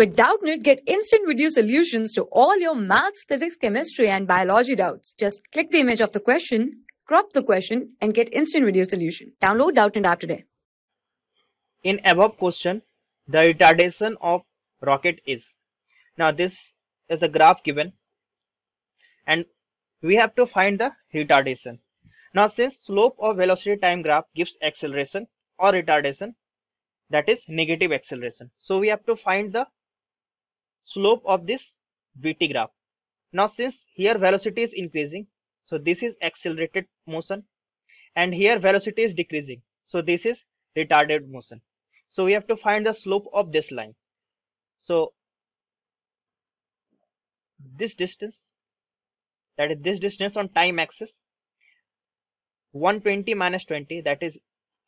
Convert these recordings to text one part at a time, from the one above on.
With Doubtnut, get instant video solutions to all your maths, physics, chemistry, and biology doubts. Just click the image of the question, crop the question, and get instant video solution. Download Doubtnut app today. In above question, the retardation of rocket is. Now this is a graph given and we have to find the retardation. Now since slope of velocity time graph gives acceleration or retardation that is negative acceleration. So we have to find the slope of this vt graph. Now since here velocity is increasing so this is accelerated motion and here velocity is decreasing so this is retarded motion. So we have to find the slope of this line. So this distance that is this distance on time axis 120 minus 20 that is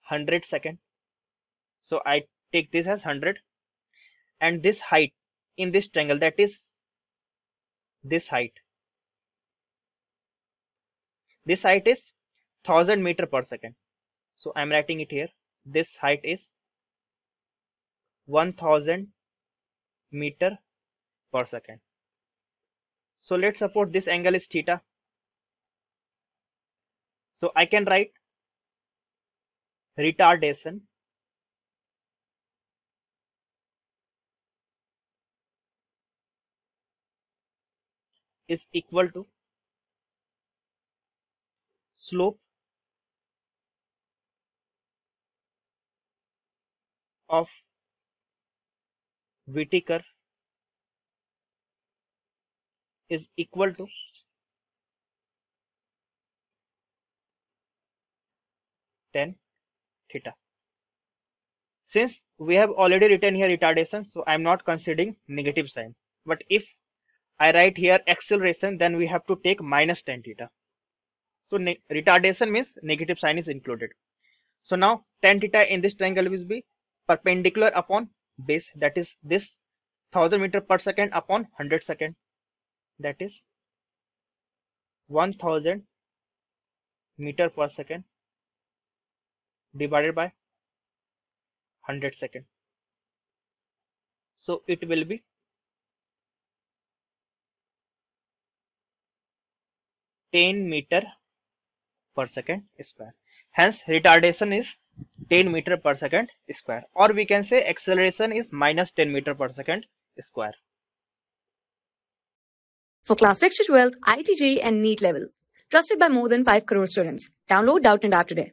100 second so I take this as 100 and this height in this triangle that is this height. This height is 1000 meter per second. So I'm writing it here. This height is 1000 meter per second. So let's suppose this angle is theta. So I can write retardation is equal to slope of Vt curve is equal to tan theta. Since we have already written here retardation, so I am not considering negative sign. But if I write here acceleration, then we have to take minus tan theta. So retardation means negative sign is included. So now tan theta in this triangle will be perpendicular upon base that is this 1000 meter per second upon 100 second that is 1000 meter per second divided by 100 second so it will be 10 meter per second square hence retardation is 10 meter per second square or we can say acceleration is minus 10 meter per second square For class 6 to 12, IIT JEE and NEET level. Trusted by more than 5 crore students. Download Doubtnut app today.